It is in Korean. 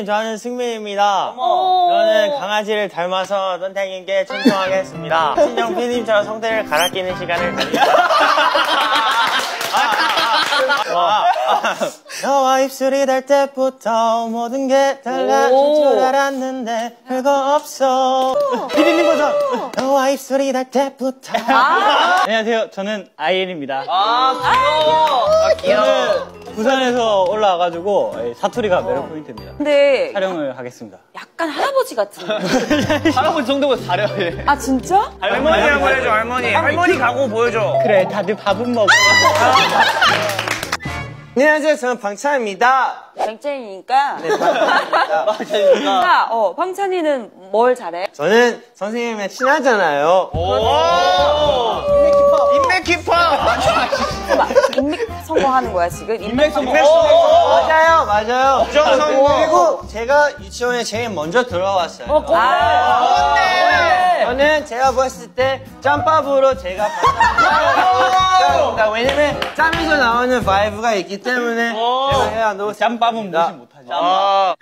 저는 승민입니다. 저는 강아지를 닮아서 선택님께 신청하겠습니다. 신정 PD님처럼 성대를 갈아 끼는 시간을 가집니다. 아, 아. 너와 입술이 닿을 때부터 모든 게 달라질 줄 알았는데 별거 없어. 피디님 버전. 너와 입술이 닿을 때부터. 안녕하세요. 저는 아이엘입니다. 저는 부산에서 올라와가지고 사투리가 매력 포인트입니다. 근데 촬영을 하겠습니다. 약간 할아버지 같은. 할아버지 정도면 잘해. 아 진짜? 할머니 한번 해줘, 할머니. 할머니 가고 보여줘. 그래, 다들 밥은 먹고. 안녕하세요. 저는 방찬입니다. 뱅쟁이니까. 네, 방찬입니다. 자, 어, 방찬이는 뭘 잘해? 저는 선생님이랑 친하잖아요. 인 성공하는 거야 지금? 인맥 성공. 맞아요, 맞아요. 부정 성공. 그리고 제가 유치원에 제일 먼저 들어왔어요. 아, 저는 제가 봤을 때 짬밥으로 제가 봤습니다. 왜냐면 짬에서 나오는 vibe가 있기 때문에 제가 해야 노 짬밥은 무시 못하죠. 아.